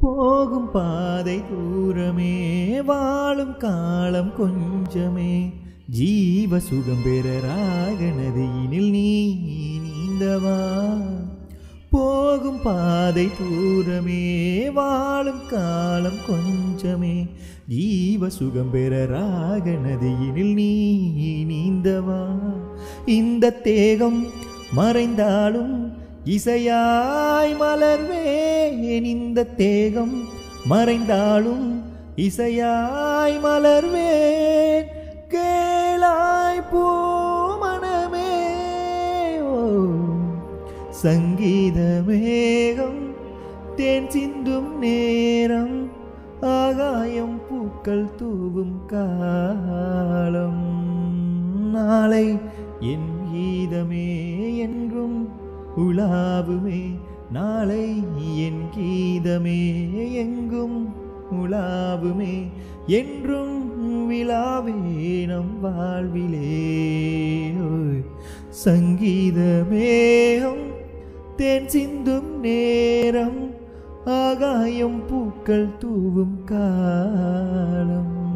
போகும் பாதை தூரமே வாழும் காலம் கொஞ்சமே. ஜீவ சுகம் பெற ராக நதியினில் நீ நீந்தவா? போகும் பாதை தூரமே வாழும் காலம் கொஞ்சமே. ஜீவ சுகம் பெற ராக நதியினில் நீ நீந்தவா? இந்த தேகம் மறைந்தாலும் இசையாய் மலர்வேன் இந்த தேகம். மறைந்தாலும் இசையாய் மலர்வேன். கேளாய் பூமணமே ஓ. சங்கீத மேகம் தேன் சிந்தும் நேரம். ஆகாயம் பூக்கள் தூவும் காலம். நாளை என் கீதமே. உலாவுமே நாளை என் கீதமே எங்கும் உலாவுமே என்றும் விழாவே நம் வாழ்விலே. சங்கீதமேகம் தேன் சிந்தும் நேரம் ஆகாயம் பூக்கள் தூவும் காலம்.